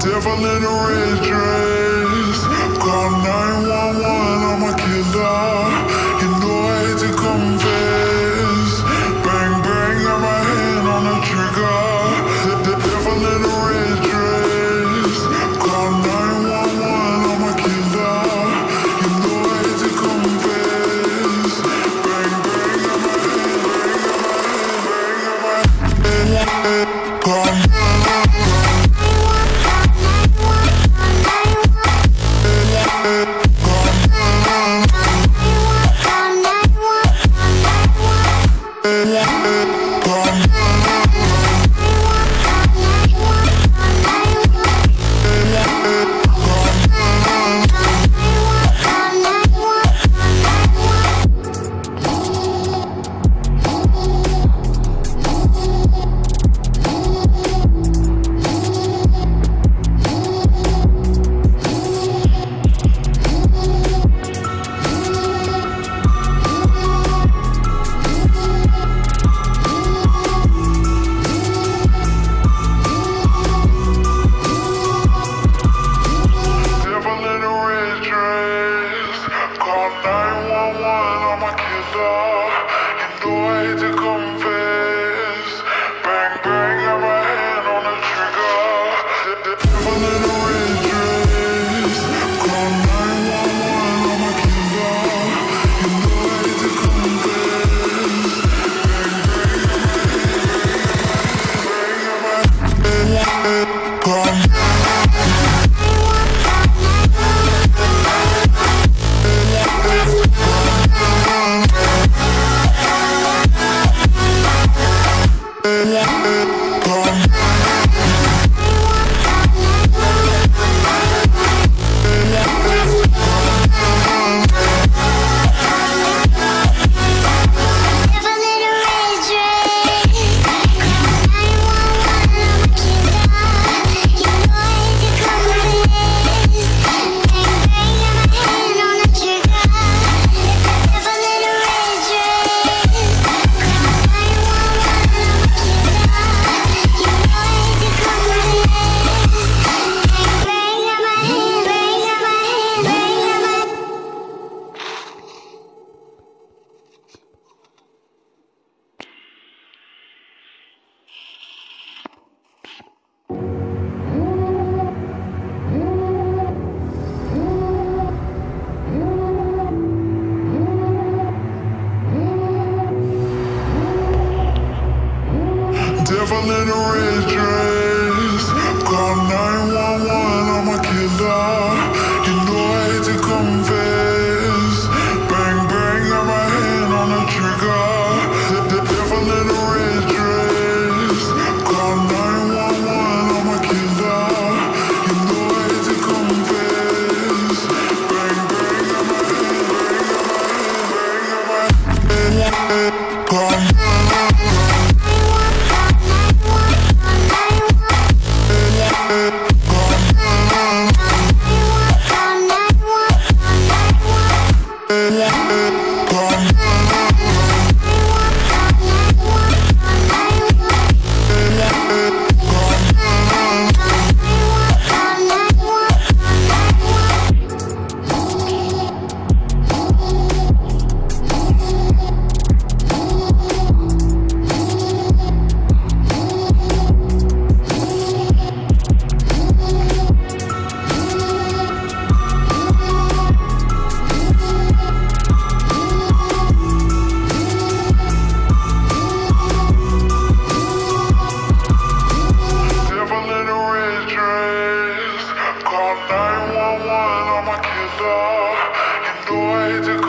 Devil in a red dress. Call 911, I'm a killer. Bye. call 911, on my a killer. You know I hate to call.